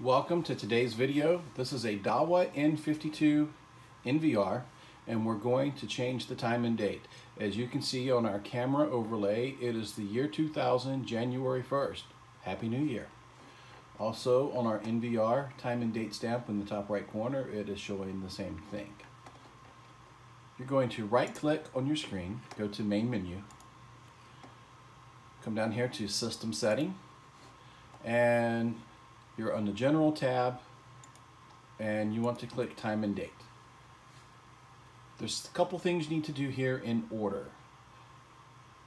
Welcome to today's video. This is a Dahua N52 NVR and we're going to change the time and date. As you can see on our camera overlay, it is the year 2000, January 1st. Happy New Year. Also on our NVR time and date stamp in the top right corner, it is showing the same thing. You're going to right click on your screen, go to main menu, come down here to system setting, and you're on the general tab and you want to click time and date. There's a couple things you need to do here in order.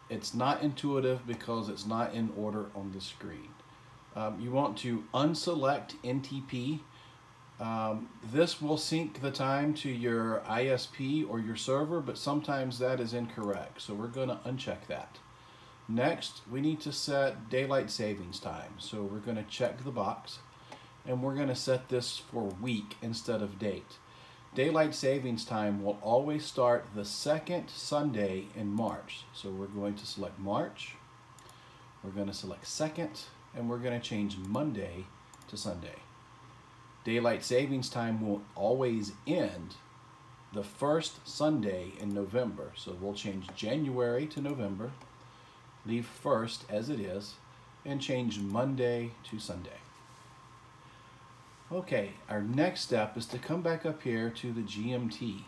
It's not intuitive because it's not in order on the screen. Um, you want to unselect NTP. Um, this will sync the time to your ISP or your server, but sometimes that is incorrect. So we're going to uncheck that. Next, we need to set daylight savings time. So we're going to check the box and we're going to set this for week instead of date. Daylight savings time will always start the second Sunday in March. So we're going to select March, we're going to select second, and we're going to change Monday to Sunday. Daylight savings time will always end the first Sunday in November. So we'll change January to November, leave first as it is, and change Monday to Sunday. Okay, our next step is to come back up here to the GMT.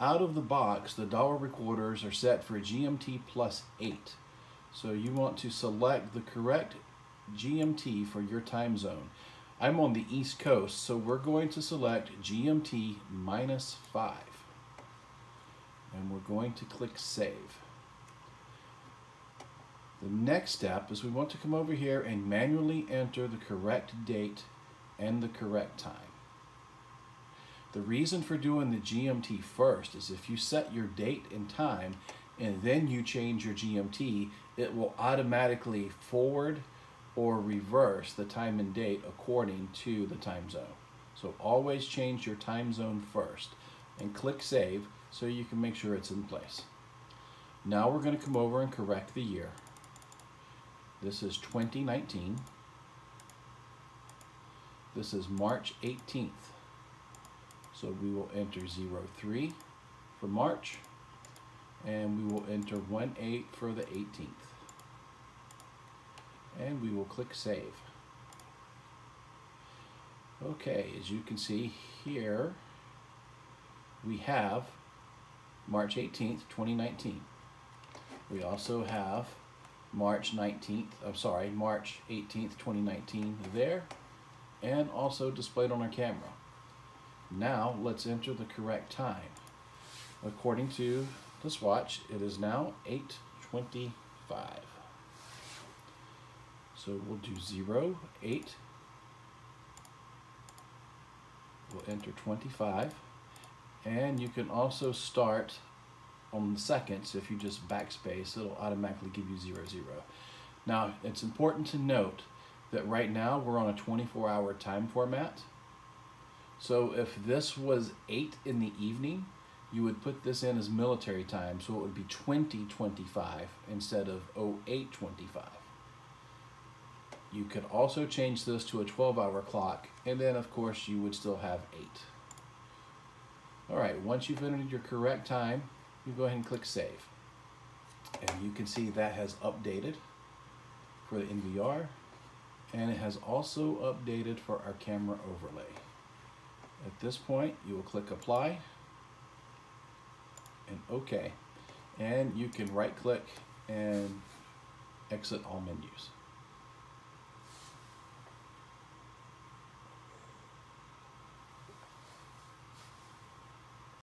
Out of the box, the Dahua recorders are set for GMT plus 8. So you want to select the correct GMT for your time zone. I'm on the East Coast, so we're going to select GMT minus 5. And we're going to click Save. The next step is we want to come over here and manually enter the correct date and the correct time. The reason for doing the GMT first is if you set your date and time and then you change your GMT, it will automatically forward or reverse the time and date according to the time zone. So always change your time zone first and click save so you can make sure it's in place. Now we're going to come over and correct the year. This is 2019. This is March 18th. So we will enter 03 for March and we will enter 18 for the 18th. And we will click Save. Okay, as you can see here, we have March 18th, 2019. We also have March 19th, I'm sorry, March 18th, 2019 there and also displayed on our camera. Now let's enter the correct time. According to this watch, it is now 8.25. So we'll do 0, 8, we'll enter 25, and you can also start on the seconds. If you just backspace, it'll automatically give you 0, 0. Now, it's important to note that right now we're on a 24 hour time format. So if this was 8 in the evening, you would put this in as military time, so it would be 2025 instead of 0825. You could also change this to a 12 hour clock, and then of course you would still have 8. Alright, once you've entered your correct time, you go ahead and click Save. And you can see that has updated for the NVR and it has also updated for our camera overlay. At this point, you will click apply and OK. And you can right click and exit all menus.